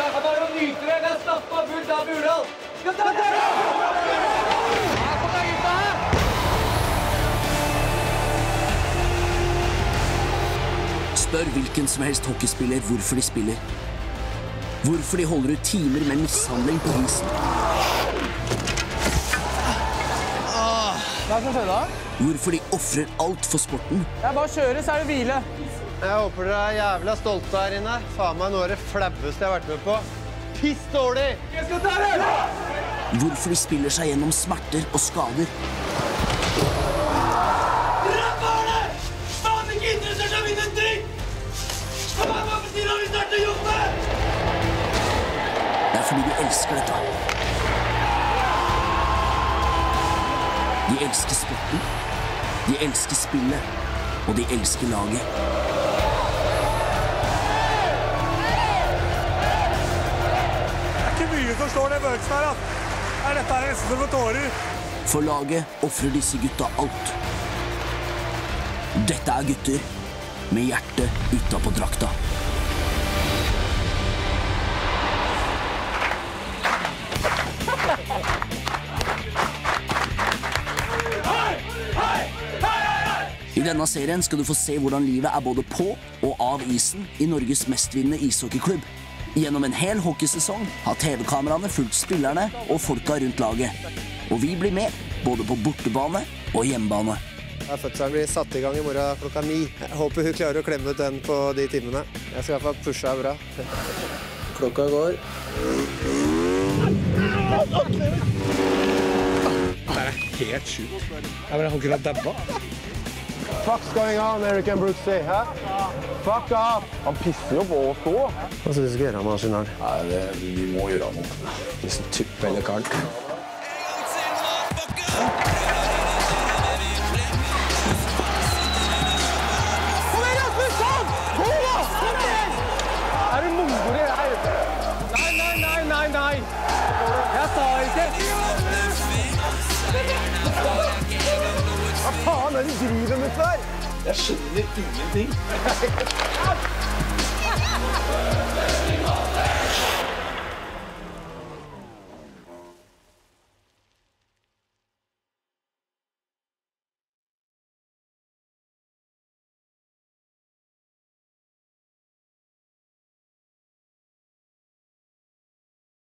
Det er bare å nyte det. Det er stappa fullt av Burdal. Skal ta det! Spør hvilken som helst hockeyspiller hvorfor de spiller. Hvorfor de holder ut timer med mishandling på isen. Hva er det som skjedde da? Hvorfor de ofrer alt for sporten. Jeg bare kjører, så er det hvile. Jeg håper dere er jævla stolte her inne. Faen meg noe av det flaueste jeg har vært med på. Piss dårlig! Jeg skal ta det! Hvorfor de spiller seg gjennom smerter og skader. Rapp var! Faen ikke interessert seg vinne en dritt! Her, hva betyr det vi starter å? Det er fordi de elsker dette. De elsker sporten, de elsker spillet, og de elsker laget. Slår den følelsen her. Er dette er nesten som tårer. For laget ofrer disse gutta alt. Dette er gutter med hjertet utapå drakta. I denne serien skal du få se hvordan livet er både på og av isen i Norges mestvinnende ishockeyklubb. Gjennom en hel hockeysesong har TV-kameraene fulgt spillerne og folka rundt laget. Og vi blir med, både på bortebane og hjemmebane. Fødselen blir satt i gang i morgen klokka ni. Jeg håper hun klarer å klemme ut den på de timene. Jeg skal i hvert fall pushe henne bra. Klokka går. Det er helt sjukt. Jeg bare har ikke dabba. Fuck's going on, Eric and Brooksy? Hæ? Fuck off! Han pisser jo på oss òg. Hva syns du skal gjøre med Arsenal? Nei, vi må gjøre noe. Liksom tuppe eller karen. driver med før? Jeg skjønner ingenting.